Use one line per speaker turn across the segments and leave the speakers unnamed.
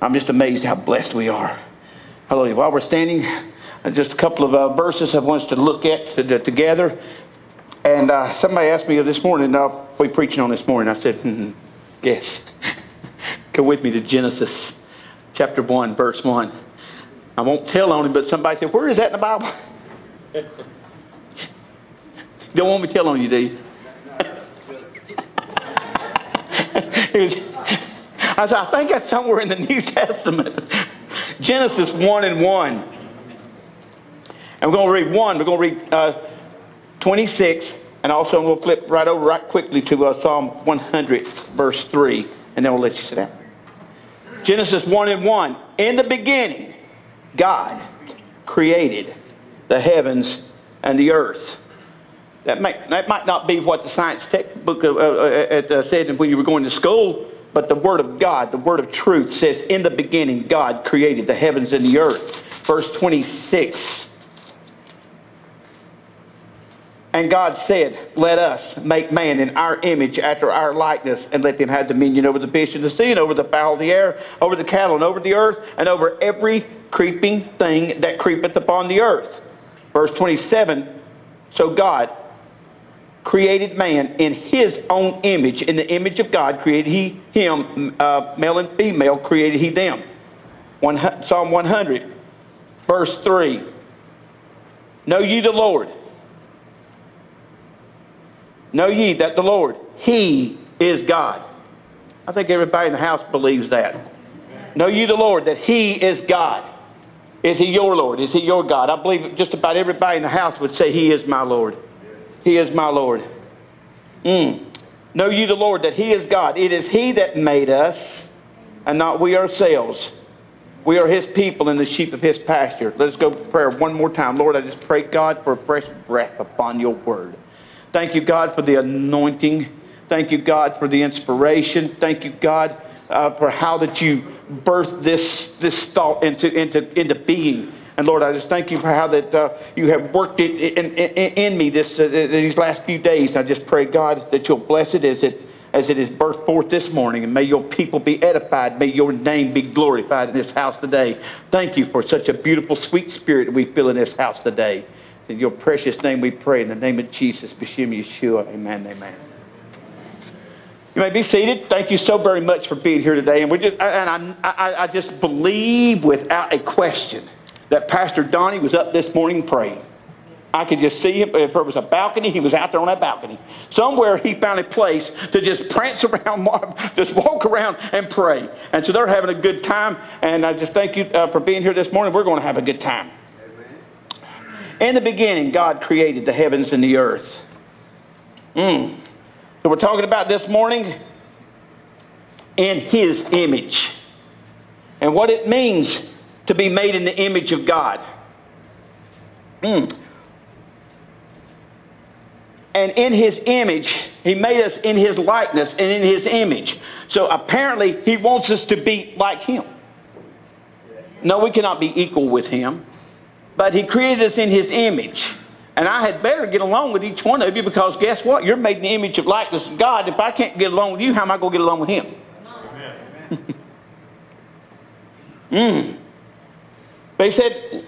I'm just amazed how blessed we are. Hallelujah. While we're standing, uh, just a couple of uh, verses I want us to look at together. And uh, somebody asked me this morning, uh, we preaching on this morning. I said, hmm, yes. Come with me to Genesis chapter 1, verse 1. I won't tell on him, but somebody said, Where is that in the Bible? Don't want me to tell on you, do you? I said, I think that's somewhere in the New Testament. Genesis 1 and 1. And we're going to read 1. We're going to read uh, 26. And also we'll flip right over right quickly to uh, Psalm 100, verse 3. And then we'll let you sit down. Genesis 1 and 1. In the beginning, God created the heavens and the earth. That, may, that might not be what the science textbook uh, uh, uh, uh, said when you were going to school, but the Word of God, the Word of truth says, In the beginning, God created the heavens and the earth. Verse 26. And God said, Let us make man in our image after our likeness, and let them have dominion over the fish of the sea, and over the fowl of the air, over the cattle, and over the earth, and over every creeping thing that creepeth upon the earth. Verse 27 So God created man in his own image. In the image of God created he him, uh, male and female created he them. One, Psalm 100, verse 3. Know ye the Lord Know ye that the Lord, He is God. I think everybody in the house believes that. Know ye the Lord, that He is God. Is He your Lord? Is He your God? I believe just about everybody in the house would say, He is my Lord. He is my Lord. Mm. Know you the Lord, that He is God. It is He that made us, and not we ourselves. We are His people and the sheep of His pasture. Let us go to prayer one more time. Lord, I just pray, God, for a fresh breath upon your word. Thank you, God, for the anointing. Thank you, God, for the inspiration. Thank you, God, uh, for how that you birthed this, this thought into, into, into being. And Lord, I just thank you for how that uh, you have worked it in, in, in me this, uh, these last few days. And I just pray, God, that you'll bless it as it as it is birthed forth this morning. And may your people be edified. May your name be glorified in this house today. Thank you for such a beautiful, sweet spirit we feel in this house today. In your precious name we pray. In the name of Jesus, B'Shem Yeshua. Amen. Amen. You may be seated. Thank you so very much for being here today. And we just and I, I, I just believe without a question that Pastor Donnie was up this morning praying. I could just see him. If there was a balcony, he was out there on that balcony. Somewhere he found a place to just prance around, just walk around and pray. And so they're having a good time. And I just thank you uh, for being here this morning. We're going to have a good time. In the beginning, God created the heavens and the earth. Mm. So we're talking about this morning in His image and what it means to be made in the image of God. Mm. And in His image, He made us in His likeness and in His image. So apparently, He wants us to be like Him. No, we cannot be equal with Him. But he created us in his image. And I had better get along with each one of you because guess what? You're made in the image of likeness of God. If I can't get along with you, how am I going to get along with him? Amen. mm. They said,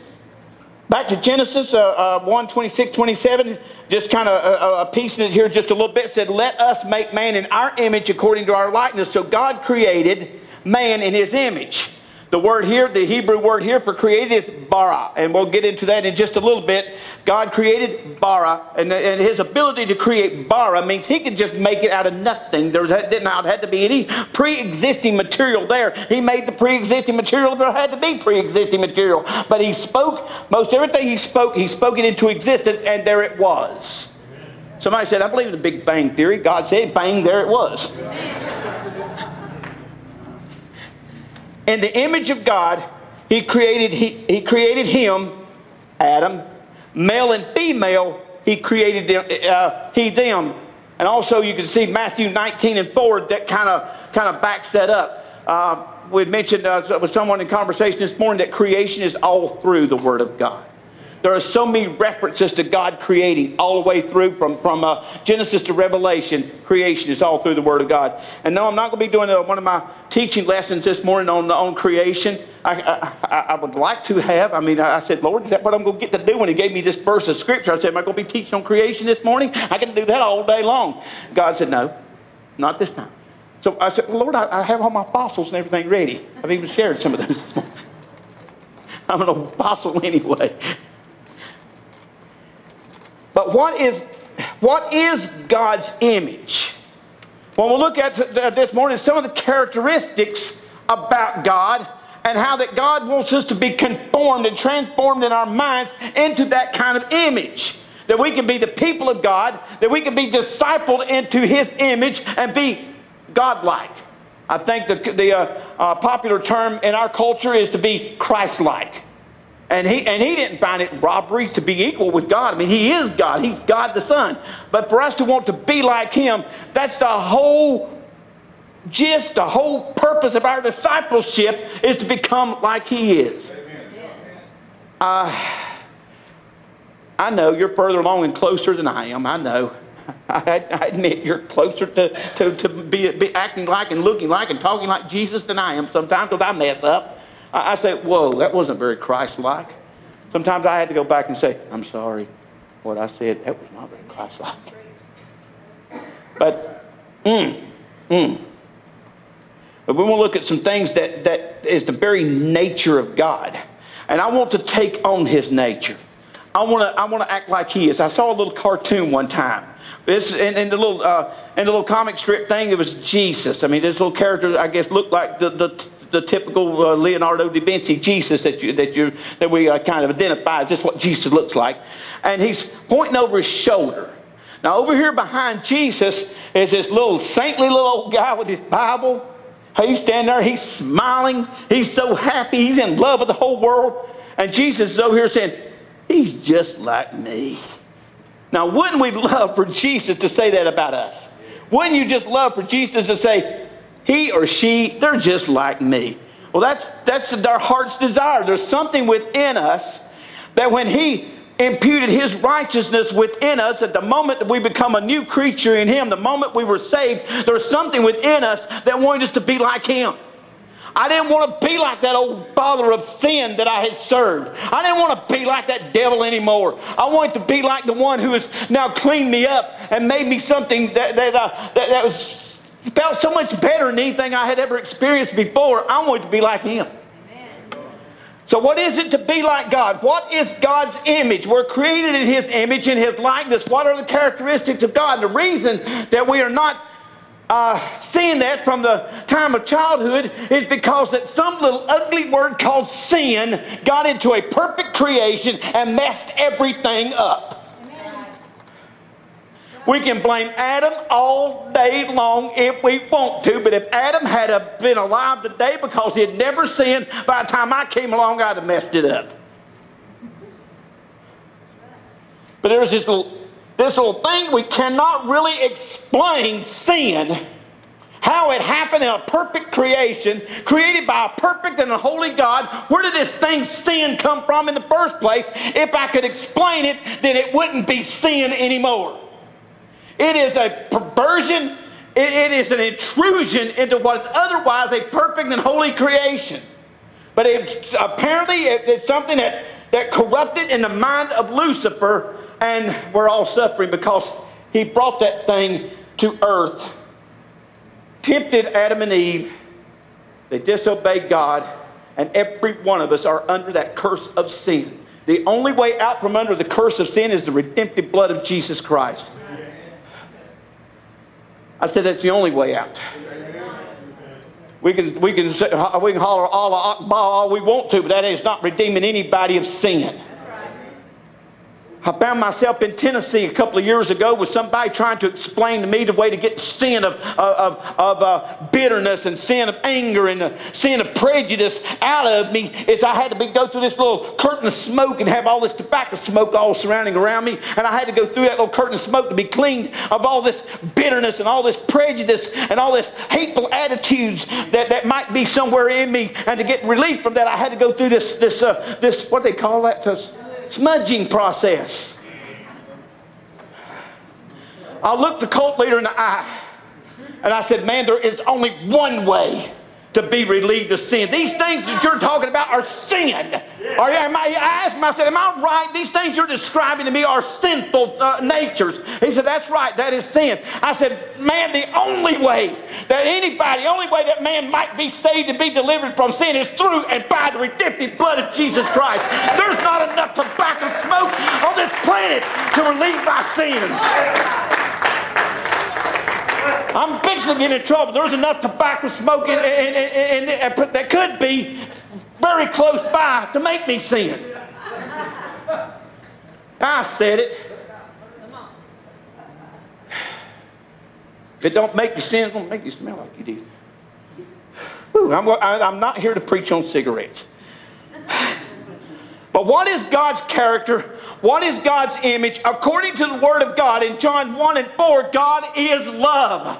back to Genesis uh, uh, 1 26, 27, just kind of uh, uh, a piece in it here just a little bit, said, Let us make man in our image according to our likeness. So God created man in his image. The word here, the Hebrew word here for created is bara, and we'll get into that in just a little bit. God created bara, and, and his ability to create bara means he could just make it out of nothing. There did not have to be any pre-existing material there. He made the pre-existing material there had to be pre-existing material. But he spoke, most everything he spoke, he spoke it into existence, and there it was. Somebody said, I believe in the Big Bang Theory. God said, bang, there it was. In the image of God, he created, he, he created him, Adam, male and female, he created them, uh, he them. And also you can see Matthew 19 and 4 that kind of kind of backs that up. Uh, we mentioned uh, with someone in conversation this morning that creation is all through the Word of God. There are so many references to God creating all the way through from, from uh, Genesis to Revelation. Creation is all through the Word of God. And no, I'm not going to be doing uh, one of my teaching lessons this morning on, on creation. I, I, I would like to have. I mean, I said, Lord, is that what I'm going to get to do when He gave me this verse of Scripture? I said, Am I going to be teaching on creation this morning? I can do that all day long. God said, No, not this time. So I said, well, Lord, I, I have all my fossils and everything ready. I've even shared some of those this morning. I'm an fossil anyway. But what is, what is God's image? When we'll look at this morning, some of the characteristics about God and how that God wants us to be conformed and transformed in our minds into that kind of image. That we can be the people of God, that we can be discipled into His image and be godlike. I think the, the uh, uh, popular term in our culture is to be Christ like. And he, and he didn't find it robbery to be equal with God. I mean, he is God. He's God the Son. But for us to want to be like him, that's the whole gist, the whole purpose of our discipleship is to become like he is. Uh, I know you're further along and closer than I am. I know. I, admit you're closer to, to, to be, be acting like and looking like and talking like Jesus than I am sometimes because I mess up. I, I say, whoa, that wasn't very Christ like. Sometimes I had to go back and say, I'm sorry. What I said, that was not very Christ like. But, mm, mm. But we want to look at some things that, that is the very nature of God. And I want to take on his nature. I want to I want to act like he is. I saw a little cartoon one time this in, in the little uh, in the little comic strip thing, it was Jesus. I mean, this little character, I guess, looked like the the, the typical uh, Leonardo da Vinci Jesus that you that you that we uh, kind of identify as just what Jesus looks like, and he's pointing over his shoulder. Now, over here behind Jesus is this little saintly little old guy with his Bible. He's standing there, he's smiling, he's so happy, he's in love with the whole world. And Jesus is over here saying, He's just like me. Now, wouldn't we love for Jesus to say that about us? Wouldn't you just love for Jesus to say, he or she, they're just like me? Well, that's, that's our heart's desire. There's something within us that when he imputed his righteousness within us at the moment that we become a new creature in him, the moment we were saved, there's something within us that wanted us to be like him. I didn't want to be like that old father of sin that I had served. I didn't want to be like that devil anymore. I wanted to be like the one who has now cleaned me up and made me something that, that, uh, that, that was, felt so much better than anything I had ever experienced before. I wanted to be like him. So, what is it to be like God? What is God's image? We're created in His image, in His likeness. What are the characteristics of God? The reason that we are not uh, seeing that from the time of childhood is because that some little ugly word called sin got into a perfect creation and messed everything up. We can blame Adam all day long if we want to, but if Adam had been alive today because he had never sinned, by the time I came along, I'd have messed it up. But there's this little this little thing we cannot really explain sin how it happened in a perfect creation created by a perfect and a holy god. Where did this thing sin come from in the first place? If i could explain it then it wouldn't be sin anymore it is a perversion it, it is an intrusion into what is otherwise a perfect and holy creation but it's apparently it's something that, that corrupted in the mind of lucifer and we're all suffering because he brought that thing to earth, tempted Adam and Eve. They disobeyed God, and every one of us are under that curse of sin. The only way out from under the curse of sin is the redemptive blood of Jesus Christ. I said that's the only way out. We can, we can, we can holler all, all we want to, but that is not redeeming anybody of sin. I found myself in Tennessee a couple of years ago with somebody trying to explain to me the way to get sin of, of, of uh, bitterness and sin of anger and uh, sin of prejudice out of me is I had to be, go through this little curtain of smoke and have all this tobacco smoke all surrounding around me. And I had to go through that little curtain of smoke to be cleaned of all this bitterness and all this prejudice and all this hateful attitudes that, that might be somewhere in me. And to get relief from that, I had to go through this, this, uh, this what they call that? Smudging process. I looked the cult leader in the eye and I said, Man, there is only one way to be relieved of sin. These things that you're talking about are sin. Are, am I, I asked him, I said, Am I right? These things you're describing to me are sinful uh, natures. He said, That's right, that is sin. I said, Man, the only way that anybody, the only way that man might be saved and be delivered from sin is through and by the redemptive blood of Jesus Christ. There's not enough tobacco smoke on this planet to relieve my sins. I'm fixing to get in trouble. There's enough tobacco and, and, and, and, that could be very close by to make me sin. I said it. If it don't make you sin, it's going to make you smell like you did. Ooh, I'm, I'm not here to preach on cigarettes. What is God's character? What is God's image? According to the Word of God in John 1 and 4, God is love.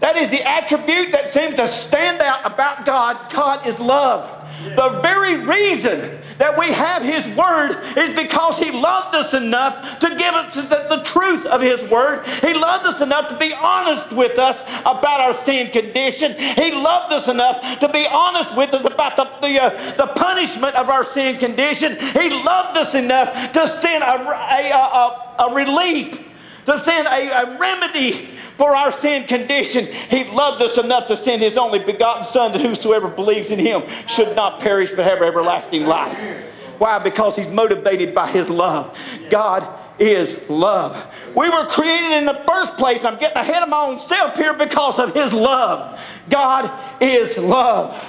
That is the attribute that seems to stand out about God. God is love. The very reason that we have His Word is because He loved us enough to give us the, the, truth of His Word. He loved us enough to be honest with us about our sin condition. He loved us enough to be honest with us about the, the, uh, the punishment of our sin condition. He loved us enough to send a, a, a, a relief, to send a, a remedy for our sin condition, He loved us enough to send His only begotten Son that whosoever believes in Him should not perish but have everlasting life. Why? Because He's motivated by His love. God is love. We were created in the first place. I'm getting ahead of my own self here because of His love. God is love.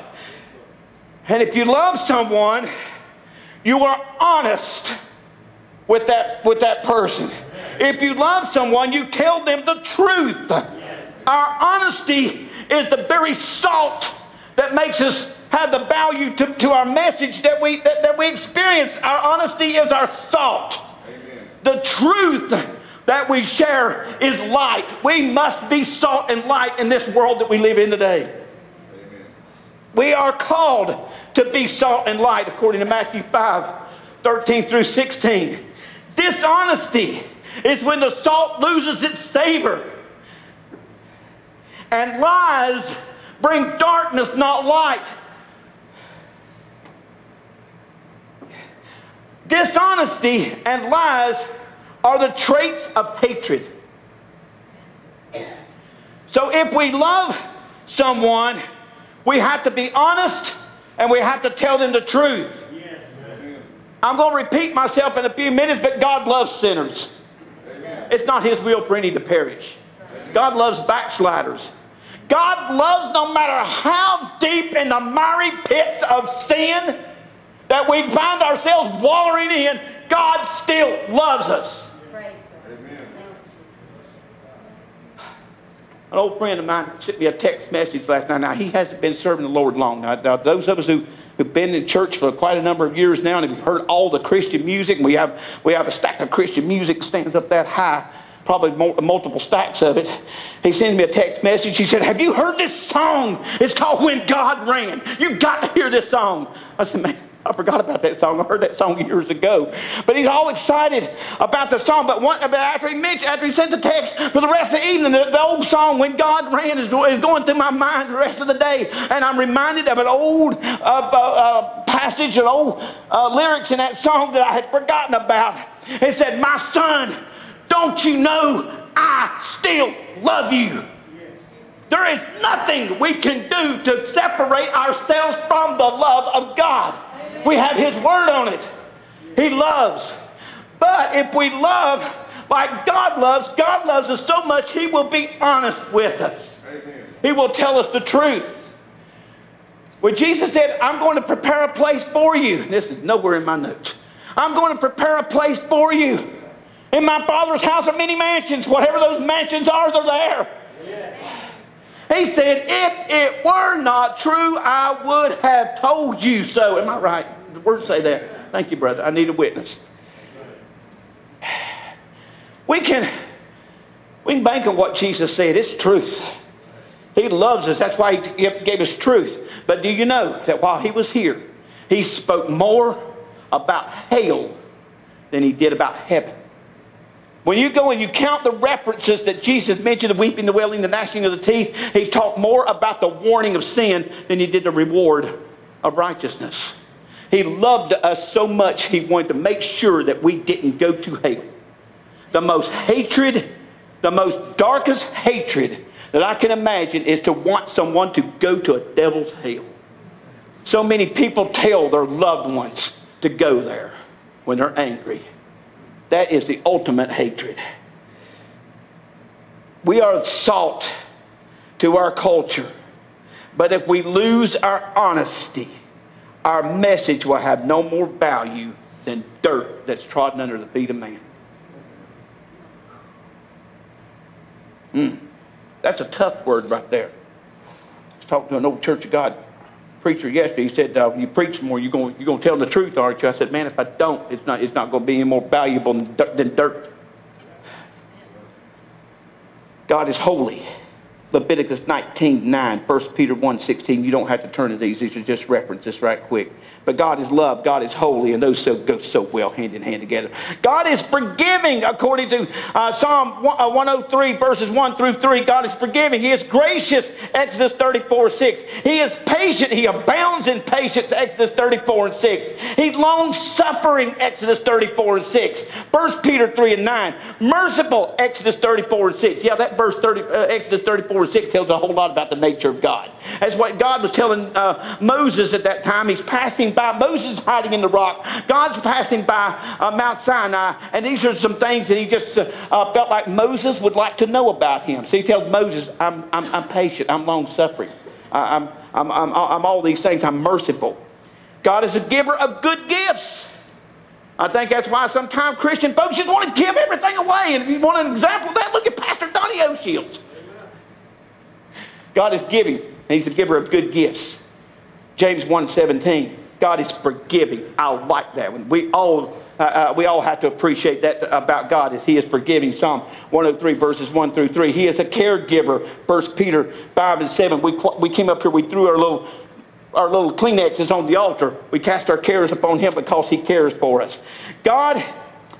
And if you love someone, you are honest with that, with that person. If you love someone, you tell them the truth. Our honesty is the very salt that makes us have the value to, to our message that we, that, that we experience. Our honesty is our salt. Amen. The truth that we share is light. We must be salt and light in this world that we live in today. Amen. We are called to be salt and light according to Matthew 5 13 through 16. Dishonesty is when the salt loses its savor. And lies bring darkness, not light. Dishonesty and lies are the traits of hatred. So if we love someone, we have to be honest and we have to tell them the truth. I'm going to repeat myself in a few minutes, but God loves sinners. It's not His will for any to perish. God loves backsliders. God loves no matter how deep in the miry pits of sin that we find ourselves wallowing in, God still loves us. An old friend of mine sent me a text message last night. Now, he hasn't been serving the Lord long. Now those of us who who've been in church for quite a number of years now and have heard all the Christian music. We have, we have a stack of Christian music stands up that high, probably multiple stacks of it. He sends me a text message. He said, Have you heard this song? It's called When God Ran. You've got to hear this song. I said, Man, I forgot about that song. I heard that song years ago. But he's all excited about the song. But, one, but after he mentioned, after he sent the text for the rest of the evening, the, the old song "When God Ran" is, is, going through my mind the rest of the day, and I'm reminded of an old uh, uh, uh, passage, an old uh, lyrics in that song that I had forgotten about. It said, "My son, don't you know I still love you." There is nothing we can do to separate ourselves from the love of God. We have His Word on it. He loves. But if we love like God loves, God loves us so much, He will be honest with us. Amen. He will tell us the truth. When Jesus said, I'm going to prepare a place for you, this is nowhere in my notes. I'm going to prepare a place for you. In my Father's house are many mansions. Whatever those mansions are, they're there. He said, If it were not true, I would have told you so. Am I right? The words say that. Thank you, brother. I need a witness. We can, we can bank on what Jesus said. It's truth. He loves us. That's why he gave us truth. But do you know that while he was here, he spoke more about hell than he did about heaven. When you go and you count the references that Jesus mentioned, the weeping, the wailing, the gnashing of the teeth, he talked more about the warning of sin than he did the reward of righteousness. He loved us so much, he wanted to make sure that we didn't go to hell. The most hatred, the most darkest hatred that I can imagine is to want someone to go to a devil's hell. So many people tell their loved ones to go there when they're angry. That is the ultimate hatred. We are salt to our culture. But if we lose our honesty, our message will have no more value than dirt that's trodden under the feet of man. Mm, that's a tough word right there. I was talking to an old Church of God preacher yesterday. He said, uh, "You preach more. You're going you're going to tell the truth, aren't you?" I said, "Man, if I don't, it's not it's not going to be any more valuable than, than dirt." God is holy. Leviticus 19, 9, 1 Peter 1, 16. You don't have to turn to these. These are just references right quick. But God is love, God is holy, and those so go so well hand in hand together. God is forgiving, according to uh, Psalm 103, uh, verses 1 through 3. God is forgiving. He is gracious, Exodus 34, 6. He is patient. He abounds in patience, Exodus 34 and 6. He's long suffering, Exodus 34 and 6. 1 Peter 3 and 9. Merciful, Exodus 34 and 6. Yeah, that verse 30, uh, Exodus 34 and 6 tells a whole lot about the nature of God. That's what God was telling uh, Moses at that time. He's passing by. Moses hiding in the rock. God's passing by uh, Mount Sinai. And these are some things that he just uh, uh, felt like Moses would like to know about him. So he tells Moses, I'm, I'm, I'm patient. I'm long suffering. I'm, I'm, I'm, I'm all these things. I'm merciful. God is a giver of good gifts. I think that's why sometimes Christian folks just want to give everything away. And if you want an example of that, look at Pastor Donnie O'Shields. God is giving, and He's a giver of good gifts. James 1.17. God is forgiving. I like that one. We all, uh, uh, we all have to appreciate that about God is He is forgiving. Psalm 103 verses 1 through 3. He is a caregiver. 1 Peter 5 and 7. We, we came up here, we threw our little our little Kleenexes on the altar. We cast our cares upon Him because He cares for us. God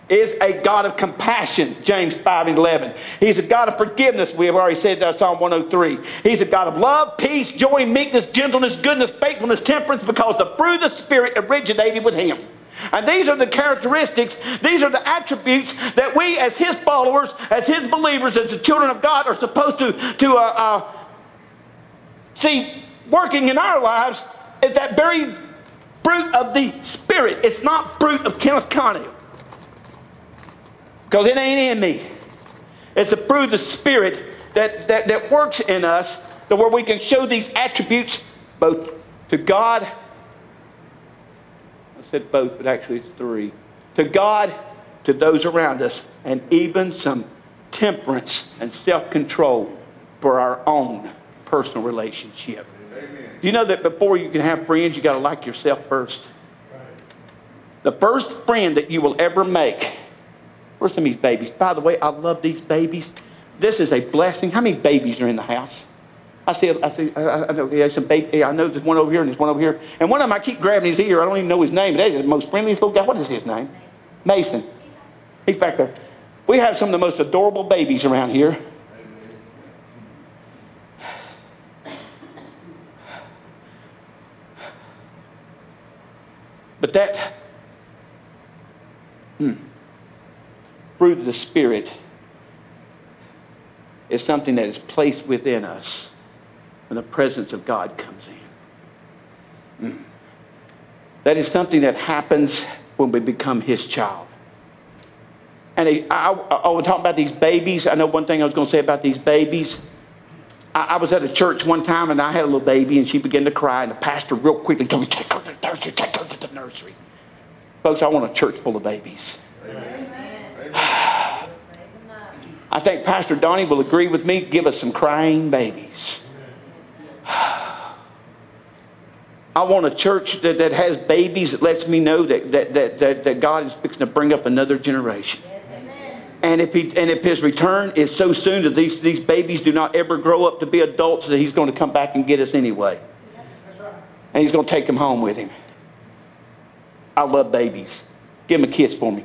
is a God of compassion, James 5 and 11. He's a God of forgiveness, we have already said that, Psalm 103. He's a God of love, peace, joy, meekness, gentleness, goodness, faithfulness, temperance, because the fruit of the Spirit originated with Him. And these are the characteristics, these are the attributes that we, as His followers, as His believers, as the children of God, are supposed to, to uh, uh, see working in our lives is that very fruit of the Spirit. It's not fruit of Kenneth Connell. Because it ain't in me. It's of the Spirit that, that, that works in us to where we can show these attributes both to God. I said both, but actually it's three. To God, to those around us, and even some temperance and self control for our own personal relationship. Amen. Do you know that before you can have friends, you got to like yourself first? The first friend that you will ever make Some of these babies? By the way, I love these babies. This is a blessing. How many babies are in the house? I see, I see, I, I know, yeah, some baby, I know there's one over here and there's one over here. And one of them, I keep grabbing his ear. I don't even know his name. That is the most friendliest little guy. What is his name? Mason. He's back there. We have some of the most adorable babies around here. But that, hmm fruit of the Spirit is something that is placed within us when the presence of God comes in. Mm. That is something that happens when we become His child. And I, I, I was talking about these babies. I know one thing I was going to say about these babies. I, I, was at a church one time and I had a little baby and she began to cry and the pastor real quickly told me, take her to the nursery, take her to the nursery. Folks, I want a church full of babies. Amen. I think Pastor Donnie will agree with me. Give us some crying babies. I want a church that, that has babies that lets me know that, that, that, that, that God is fixing to bring up another generation. and if, he, and if his return is so soon that these, these babies do not ever grow up to be adults, that he's going to come back and get us anyway. And he's going to take them home with him. I love babies. Give them a kiss for me.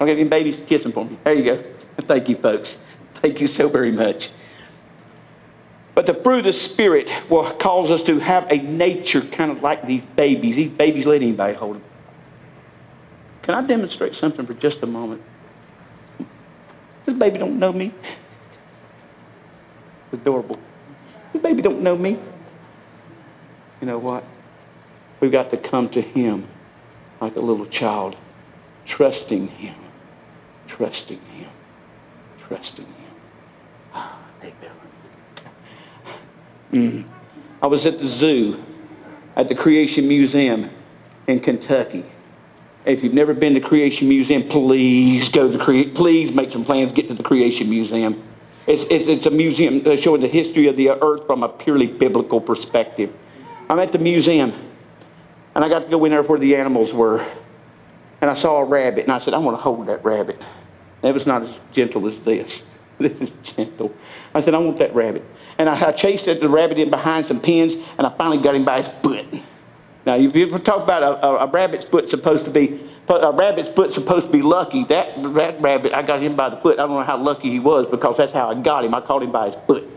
Okay, any babies, kiss them for me. There you go. Thank you, folks. Thank you so very much. But the fruit of the Spirit will cause us to have a nature kind of like these babies. These babies let anybody hold them. Can I demonstrate something for just a moment? This baby don't know me. Adorable. This baby don't know me. You know what? We've got to come to him like a little child, trusting him, trusting him, trusting him. Ah, mm. I was at the zoo at the Creation Museum in Kentucky. If you've never been to Creation Museum, please go to create. please make some plans. Get to the Creation Museum. It's, it's, it's a museum showing the history of the earth from a purely biblical perspective. I'm at the museum, and I got to go in there where the animals were, and I saw a rabbit, and I said, I want to hold that rabbit. That was not as gentle as this. This is gentle. I said, I want that rabbit. And I, I chased the rabbit in behind some pins, and I finally got him by his foot. Now, if you ever talk about a, a, a rabbit's foot supposed to be a rabbit's foot supposed to be lucky. That, that rabbit, I got him by the foot. I don't know how lucky he was because that's how I got him. I caught him by his foot.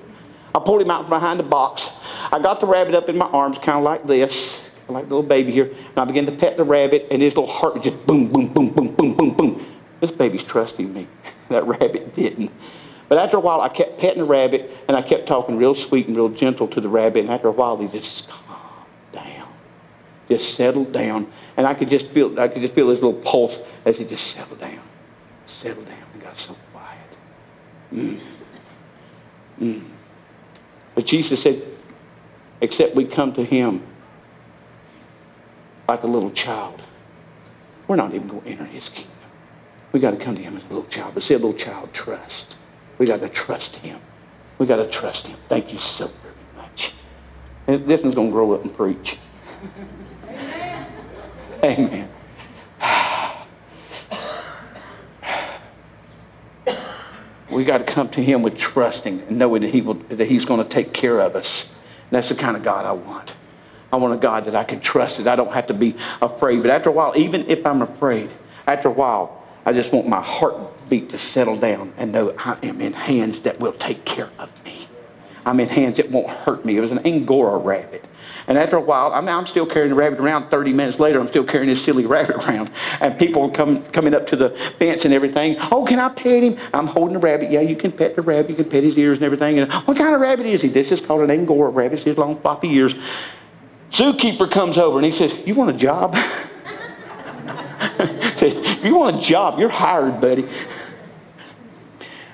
I pulled him out from behind the box. I got the rabbit up in my arms, kind of like this, like a little baby here. And I began to pet the rabbit, and his little heart was just boom, boom, boom, boom, boom, boom, boom. This baby's trusting me. that rabbit didn't. But after a while, I kept petting the rabbit, and I kept talking real sweet and real gentle to the rabbit. And after a while, he just calmed down, just settled down. And I could just feel, I could just feel his little pulse as he just settled down, settled down, and got so quiet. Mm. Mm. But Jesus said, except we come to him like a little child, we're not even going to enter his kingdom. We got to come to him as a little child. But see, a little child trust. We got to trust him. We got to trust him. Thank you so very much. And this one's going to grow up and preach. Amen. We got to come to him with trusting and knowing that, he will, that he's going to take care of us. And that's the kind of God I want. I want a God that I can trust, that I don't have to be afraid. But after a while, even if I'm afraid, after a while, I just want my heartbeat to settle down and know I am in hands that will take care of me. I'm in hands that won't hurt me. It was an Angora rabbit. And after a while, I mean, I'm still carrying the rabbit around. 30 minutes later, I'm still carrying this silly rabbit around. And people come coming up to the fence and everything. Oh, can I pet him? I'm holding the rabbit. Yeah, you can pet the rabbit. You can pet his ears and everything. And what kind of rabbit is he? This is called an Angora rabbit. His long floppy ears. Zookeeper comes over and he says, you want a job? if you want a job, you're hired, buddy.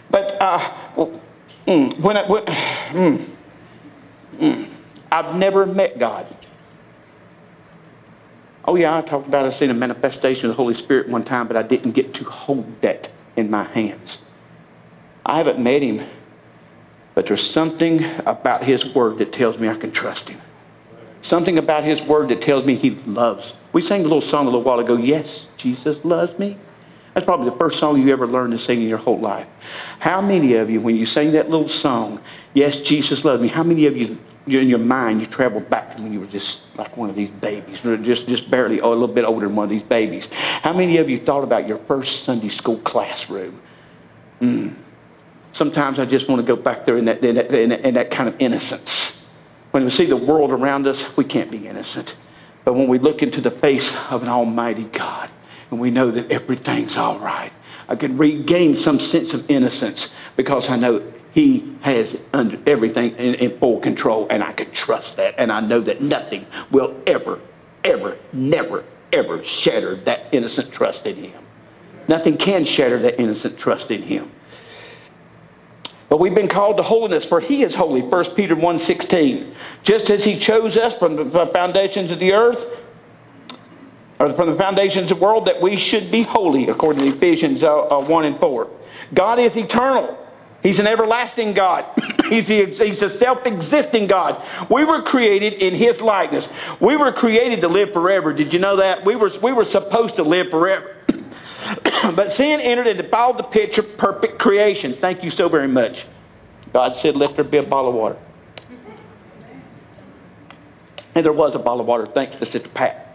But uh, well, mm, when I, when, mm, mm. I've never met God. Oh, yeah, I talked about I seen a manifestation of the Holy Spirit one time, but I didn't get to hold that in my hands. I haven't met him, but there's something about his word that tells me I can trust him. Something about his word that tells me he loves. We sang a little song a little while ago, Yes, Jesus loves me. That's probably the first song you ever learned to sing in your whole life. How many of you, when you sang that little song, Yes, Jesus loves me, how many of you in your mind, you traveled back to when you were just like one of these babies, just, just barely oh, a little bit older than one of these babies. How many of you thought about your first Sunday school classroom? Mm. Sometimes I just want to go back there in that, in that, in that, in that kind of innocence. When we see the world around us, we can't be innocent. But when we look into the face of an almighty God and we know that everything's all right, I can regain some sense of innocence because I know he has everything in, in, full control, and I can trust that. And I know that nothing will ever, ever, never, ever shatter that innocent trust in Him. Nothing can shatter that innocent trust in Him. But we've been called to holiness, for He is holy. 1 Peter 1.16. Just as He chose us from the foundations of the earth, or from the foundations of the world, that we should be holy, according to Ephesians uh, uh, 1 and 4. God is eternal. He's an everlasting God. he's, the, he's a self existing God. We were created in His likeness. We were created to live forever. Did you know that? We were, we were supposed to live forever. but sin entered and defiled the picture perfect creation. Thank you so very much. God said, let there be a bottle of water. And there was a bottle of water, thanks to Sister Pat.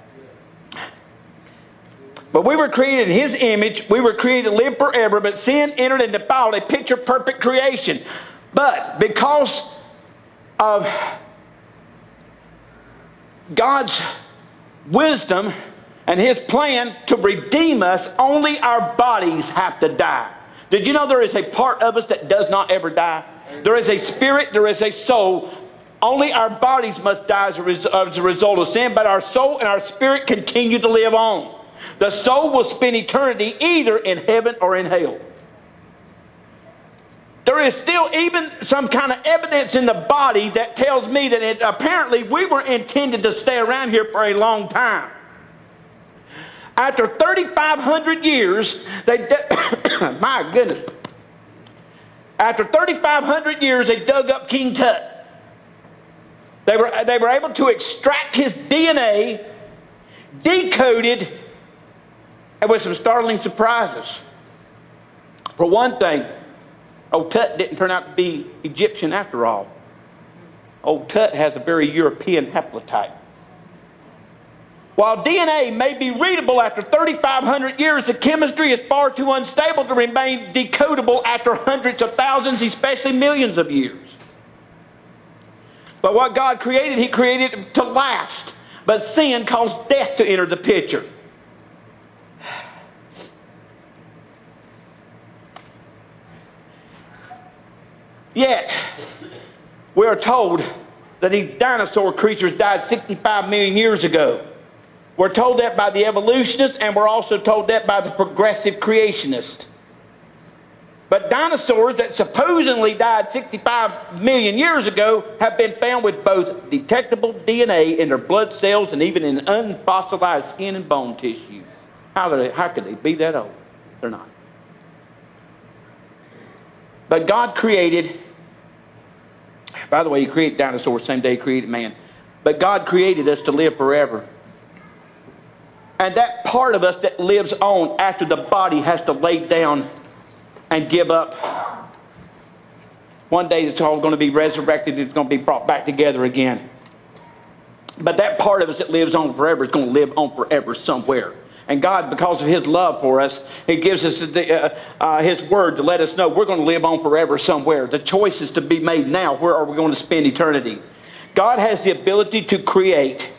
But we were created in His image. We were created to live forever. But sin entered and defiled a picture perfect creation. But because of God's wisdom and His plan to redeem us, only our bodies have to die. Did you know there is a part of us that does not ever die? There is a spirit, there is a soul. Only our bodies must die as a, res- as a result of sin, but our soul and our spirit continue to live on. The soul will spend eternity either in heaven or in hell. There is still even some kind of evidence in the body that tells me that it, apparently we were intended to stay around here for a long time. After 3,500 years, they, my goodness, after 3,500 years, they dug up King Tut. They were, they were able to extract his DNA, decoded, and with some startling surprises. For one thing, old Tut didn't turn out to be Egyptian after all. Old Tut has a very European haplotype. While DNA may be readable after 3,500 years, the chemistry is far too unstable to remain decodable after hundreds of thousands, especially millions of years. But what God created, He created to last. But sin caused death to enter the picture. Yet, we are told that these dinosaur creatures died 65 million years ago. We're told that by the evolutionists, and we're also told that by the progressive creationists. But dinosaurs that supposedly died 65 million years ago have been found with both detectable DNA in their blood cells and even in unfossilized skin and bone tissue. How, they, how could they be that old? They're not. But God created, by the way, He created dinosaurs same day He created man. But God created us to live forever. And that part of us that lives on after the body has to lay down and give up. One day it's all going to be resurrected, it's going to be brought back together again. But that part of us that lives on forever is going to live on forever somewhere. And God, because of His love for us, He gives us the, uh, uh, His word to let us know we're going to live on forever somewhere. The choice is to be made now. Where are we going to spend eternity? God has the ability to create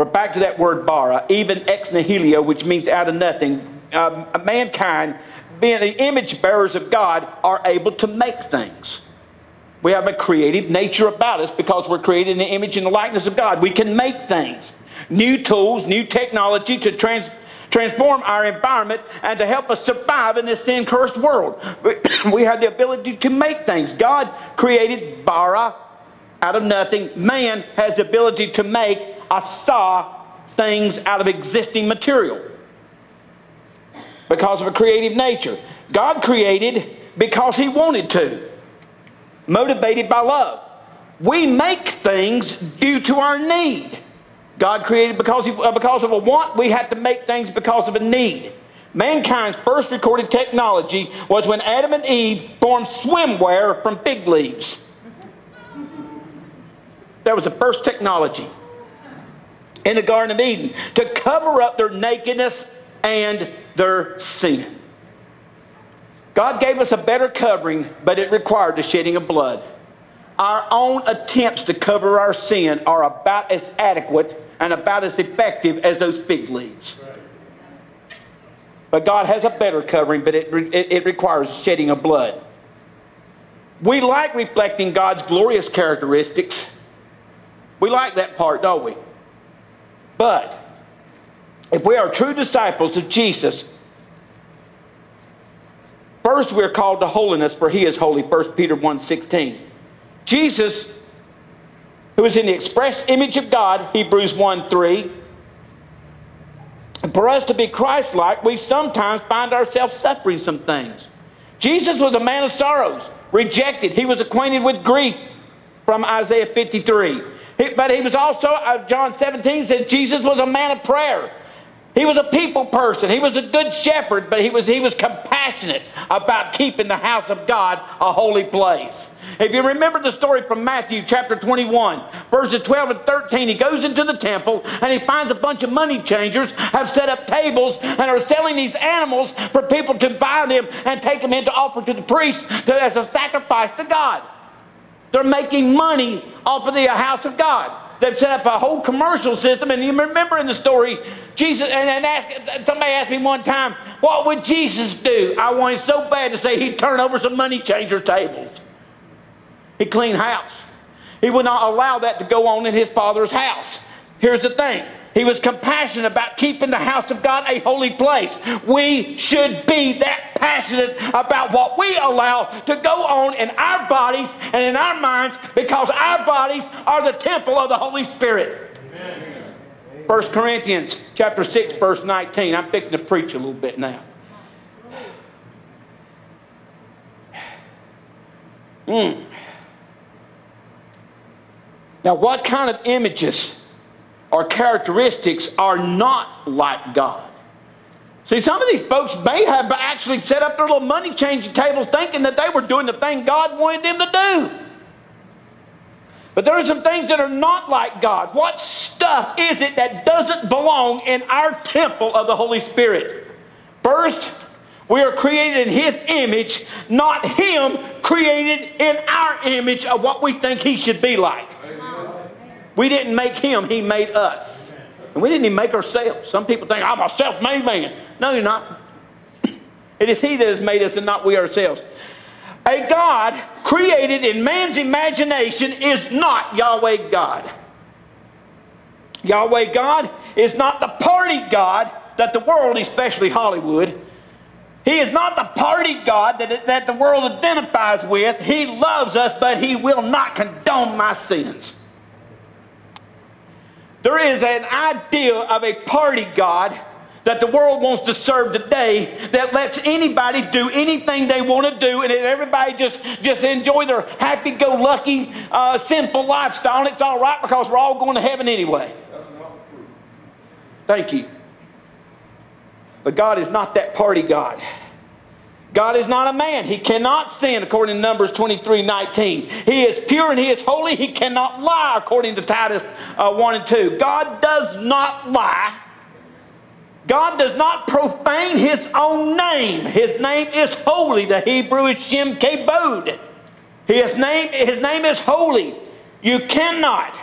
we're back to that word bara, even ex nihilo, which means out of nothing. Um, mankind, being the image bearers of God, are able to make things. We have a creative nature about us because we're created in the image and the likeness of God. We can make things, new tools, new technology to trans, transform our environment and to help us survive in this sin cursed world. We have the ability to make things. God created bara out of nothing. Man has the ability to make asa things out of existing material because of a creative nature. God created because He wanted to, motivated by love. We make things due to our need. God created because, uh, because of a want, we had to make things because of a need. Mankind's first recorded technology was when Adam and Eve formed swimwear from fig leaves. That was the first technology in the Garden of Eden to cover up their nakedness and their sin. God gave us a better covering, but it required the shedding of blood. Our own attempts to cover our sin are about as adequate and about as effective as those fig leaves. But God has a better covering, but it, it, it requires shedding of blood. We like reflecting God's glorious characteristics. We like that part, don't we? But if we are true disciples of Jesus, first we are called to holiness, for he is holy. 1 Peter 1 16. Jesus, who is in the express image of God, Hebrews 1 3. For us to be Christ like, we sometimes find ourselves suffering some things. Jesus was a man of sorrows, rejected. He was acquainted with grief from Isaiah 53. But he was also, uh, John 17 said Jesus was a man of prayer. He was a people person. He was a good shepherd, but he was, he was compassionate about keeping the house of God a holy place. If you remember the story from Matthew chapter 21, verses 12 and 13, he goes into the temple and he finds a bunch of money changers have set up tables and are selling these animals for people to buy them and take them in to offer to the priest to, as a sacrifice to God. They're making money off of the house of God. They've set up a whole commercial system. And you remember in the story, Jesus, and, and ask, somebody asked me one time, what would Jesus do? I wanted so bad to say he'd turn over some money changer tables. He'd clean house. He would not allow that to go on in his father's house. Here's the thing he was compassionate about keeping the house of God a holy place. We should be that passionate about what we allow to go on in our bodies and in our minds because our bodies are the temple of the Holy Spirit. Amen. 1 Corinthians chapter 6 verse 19. I'm fixing to preach a little bit now. Mm. Now, what kind of images or characteristics are not like God. See, some of these folks may have actually set up their little money changing tables thinking that they were doing the thing God wanted them to do. But there are some things that are not like God. What stuff is it that doesn't belong in our temple of the Holy Spirit? First, we are created in His image, not Him created in our image of what we think He should be like. We didn't make him, he made us. And we didn't even make ourselves. Some people think, I'm a self made man. No, you're not. It is he that has made us and not we ourselves. A God created in man's imagination is not Yahweh God. Yahweh God is not the party God that the world, especially Hollywood, he is not the party God that, that the world identifies with. He loves us, but he will not condone my sins. There is an idea of a party God that the world wants to serve today that lets anybody do anything they want to do and everybody just, just enjoy their happy-go-lucky, uh, sinful lifestyle and it's all right because we're all going to heaven anyway. Thank you. But God is not that party God. God is not a man. He cannot sin, according to Numbers 23 19. He is pure and he is holy. He cannot lie, according to Titus uh, 1 and 2. God does not lie. God does not profane his own name. His name is holy. The Hebrew is Shem Kebod. His name, his name is holy. You cannot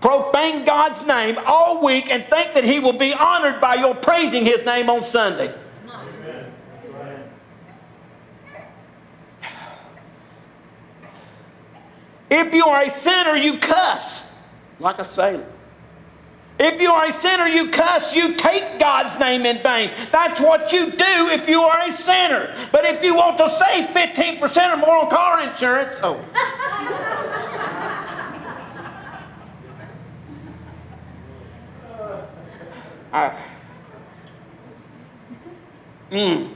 profane God's name all week and think that he will be honored by your praising his name on Sunday. If you are a sinner, you cuss like a sailor. If you are a sinner, you cuss, you take God's name in vain. That's what you do if you are a sinner. But if you want to save 15% or more on car insurance, oh. I, mm.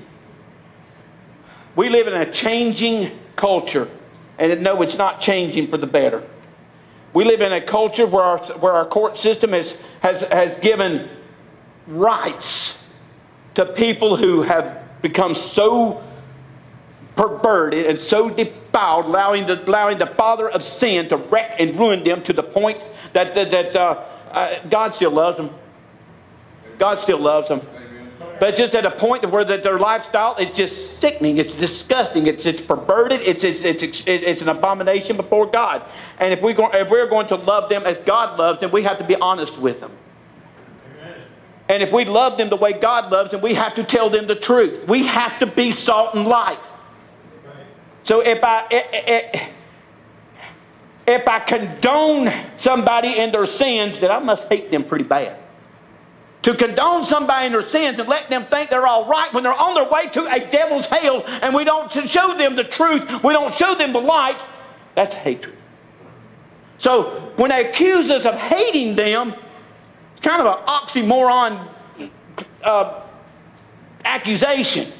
We live in a changing culture. And no, it's not changing for the better. We live in a culture where our, where our court system has, has, has given rights to people who have become so perverted and so defiled, allowing the, allowing the father of sin to wreck and ruin them to the point that, that, that uh, uh, God still loves them. God still loves them. But just at a point where that their lifestyle is just sickening. It's disgusting. It's, it's perverted. It's, it's, it's, it's an abomination before God. And if, we go, if we're going to love them as God loves them, we have to be honest with them. And if we love them the way God loves them, we have to tell them the truth. We have to be salt and light. So if I if I condone somebody in their sins, then I must hate them pretty bad to condone somebody in their sins and let them think they're all right when they're on their way to a devil's hell and we don't show them the truth, we don't show them the light, that's hatred. So when they accuse us of hating them, it's kind of an oxymoron uh, accusation.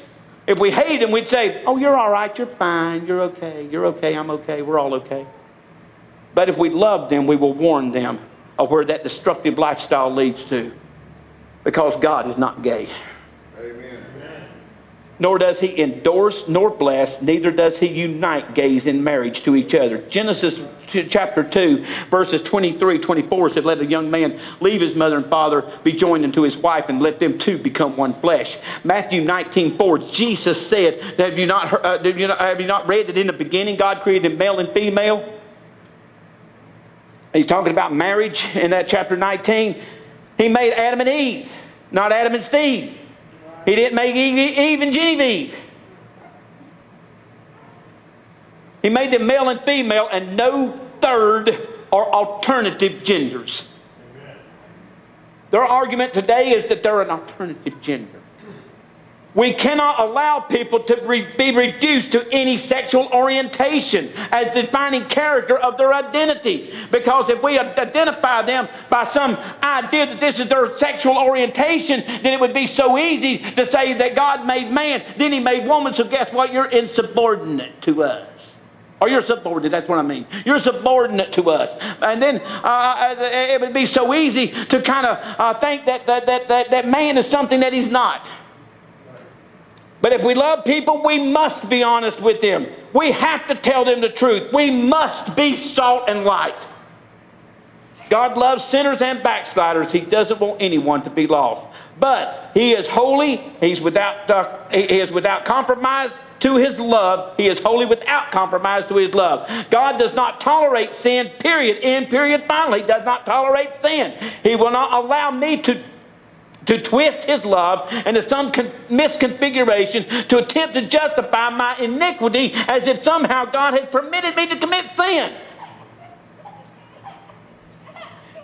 If we hate them, we'd say, Oh, you're all right, you're fine, you're okay, you're okay, I'm okay, we're all okay. But if we love them, we will warn them of where that destructive lifestyle leads to. Because God is not gay. Amen. Nor does he endorse nor bless, neither does he unite gays in marriage to each other. Genesis chapter 2, verses 23, 24 said, Let a young man leave his mother and father, be joined unto his wife, and let them two become one flesh. Matthew 19, 4, Jesus said, Have you not, uh, have you not, have you not read that in the beginning God created male and female? He's talking about marriage in that chapter 19. He made Adam and Eve, not Adam and Steve. He didn't make Eve, Eve and Genevieve. He made them male and female and no third or alternative genders. Their argument today is that they're an alternative gender. We cannot allow people to re- be reduced to any sexual orientation as defining character of their identity. Because if we identify them by some idea that this is their sexual orientation, then it would be so easy to say that God made man, then he made woman. So guess what? You're insubordinate to us. Or you're subordinate, that's what I mean. You're subordinate to us. And then uh, it would be so easy to kind of uh, think that, that, that, that, that man is something that he's not. But if we love people, we must be honest with them. We have to tell them the truth. We must be salt and light. God loves sinners and backsliders. He doesn't want anyone to be lost. But He is holy. He's without, he is without compromise to His love. He is holy without compromise to His love. God does not tolerate sin, period. In period, finally. He does not tolerate sin. He will not allow me to to twist his love into some con- misconfiguration to attempt to justify my iniquity as if somehow God has permitted me to commit sin.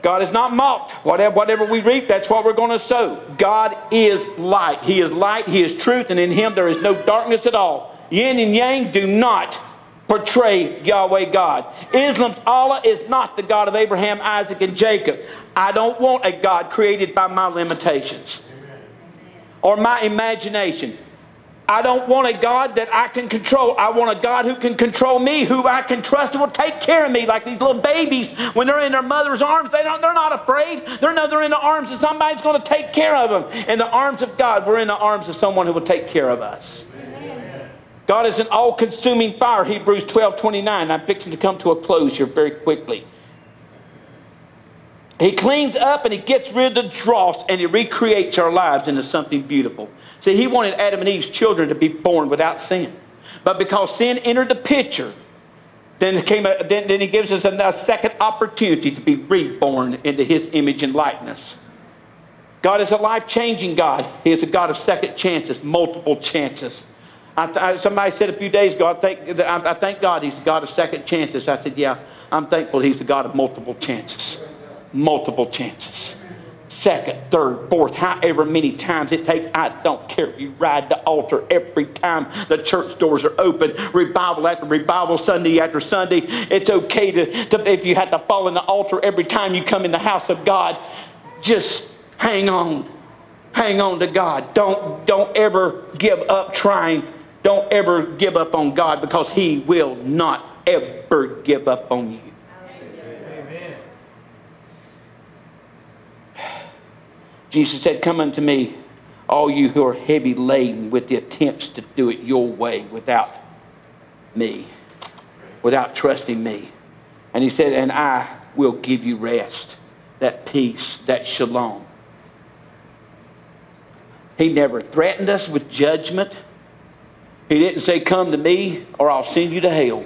God is not mocked. Whatever, whatever we reap, that's what we're going to sow. God is light. He is light. He is truth, and in Him there is no darkness at all. Yin and yang do not portray Yahweh God. Islam's Allah is not the God of Abraham, Isaac, and Jacob. I don't want a God created by my limitations or my imagination. I don't want a God that I can control. I want a God who can control me, who I can trust and will take care of me. Like these little babies, when they're in their mother's arms, they don't, they're not afraid. They're, no, they're in the arms of somebody's going to take care of them. In the arms of God, we're in the arms of someone who will take care of us. God is an all consuming fire, Hebrews 12 29. I'm fixing to come to a close here very quickly. He cleans up and he gets rid of the dross and he recreates our lives into something beautiful. See, he wanted Adam and Eve's children to be born without sin. But because sin entered the picture, then, came a, then, then he gives us a, a second opportunity to be reborn into his image and likeness. God is a life changing God. He is a God of second chances, multiple chances. I, I, somebody said a few days ago, I thank, I, I thank God he's the God of second chances. I said, yeah, I'm thankful he's the God of multiple chances. Multiple chances. Second, third, fourth, however many times it takes, I don't care. You ride the altar every time the church doors are open, revival after revival, Sunday after Sunday. It's okay to, to if you have to fall in the altar every time you come in the house of God, just hang on. Hang on to God. Don't, don't ever give up trying don't ever give up on God because He will not ever give up on you. Amen. Jesus said, Come unto me, all you who are heavy laden with the attempts to do it your way without me, without trusting me. And He said, And I will give you rest, that peace, that shalom. He never threatened us with judgment. He didn't say, Come to me or I'll send you to hell.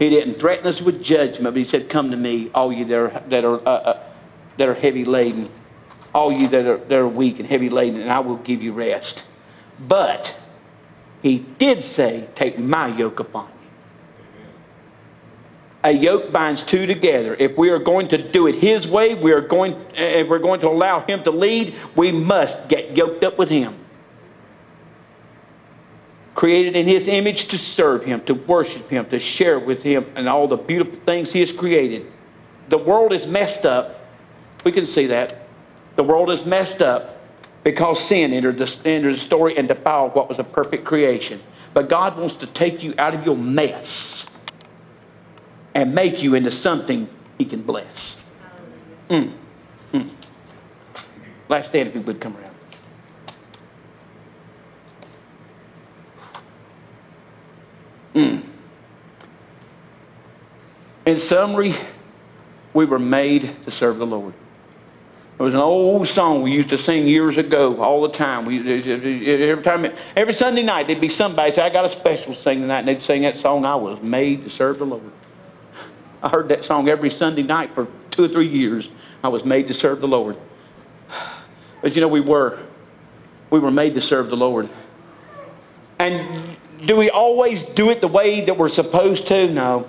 He didn't threaten us with judgment, but he said, Come to me, all you that are, that are, uh, uh, that are heavy laden, all you that are, that are weak and heavy laden, and I will give you rest. But he did say, Take my yoke upon you. A yoke binds two together. If we are going to do it his way, we are going, if we're going to allow him to lead, we must get yoked up with him created in his image to serve him, to worship him, to share with him and all the beautiful things he has created. The world is messed up. We can see that. The world is messed up because sin entered the, entered the story and defiled what was a perfect creation. But God wants to take you out of your mess and make you into something he can bless. Mm. Mm. Last stand if you would come around. Mm. In summary, we were made to serve the Lord. It was an old song we used to sing years ago all the time. We, every time, every Sunday night, there'd be somebody say, "I got a special sing tonight," and they'd sing that song. I was made to serve the Lord. I heard that song every Sunday night for two or three years. I was made to serve the Lord. But you know, we were. We were made to serve the Lord. And do we always do it the way that we're supposed to? No.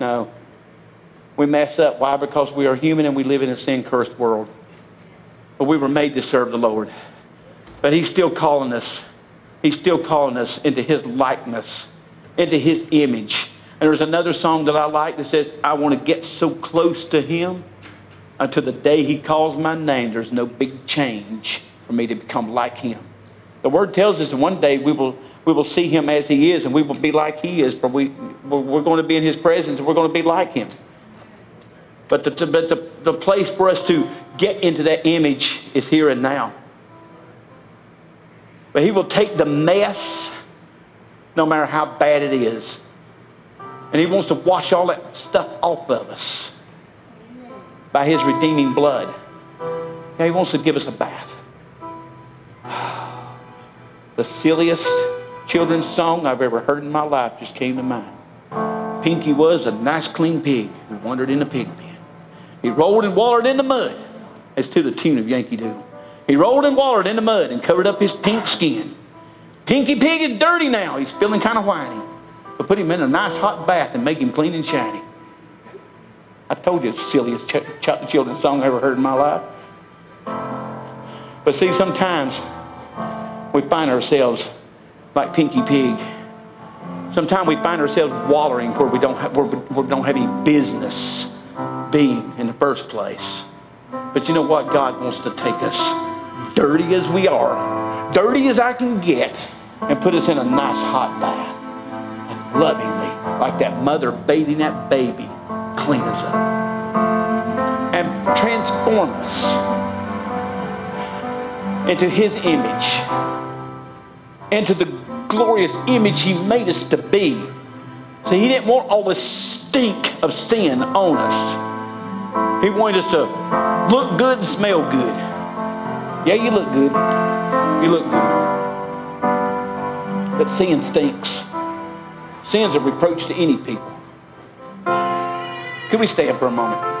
No. We mess up. Why? Because we are human and we live in a sin cursed world. But we were made to serve the Lord. But He's still calling us. He's still calling us into His likeness, into His image. And there's another song that I like that says, I want to get so close to Him until the day He calls my name. There's no big change for me to become like Him. The Word tells us that one day we will we will see him as he is and we will be like he is for we, we're going to be in his presence and we're going to be like him. But, the, but the, the place for us to get into that image is here and now. But he will take the mess no matter how bad it is. And he wants to wash all that stuff off of us by his redeeming blood. Yeah, he wants to give us a bath. The silliest children's song I've ever heard in my life just came to mind. Pinky was a nice clean pig who wandered in a pig pen. He rolled and wallered in the mud. It's to the tune of Yankee Doodle. He rolled and wallered in the mud and covered up his pink skin. Pinky Pig is dirty now. He's feeling kind of whiny. But put him in a nice hot bath and make him clean and shiny. I told you it's the silliest ch- ch- children's song I ever heard in my life. But see, sometimes we find ourselves like Pinky Pig. Sometimes we find ourselves wallowing where we don't have, where we don't have any business being in the first place. But you know what? God wants to take us dirty as we are, dirty as I can get, and put us in a nice hot bath. And lovingly, like that mother bathing that baby, clean us up. And transform us into His image, into the glorious image He made us to be. See, He didn't want all the stink of sin on us. He wanted us to look good and smell good. Yeah, you look good. You look good. But sin stinks. Sin's a reproach to any people. Could we stand for a moment?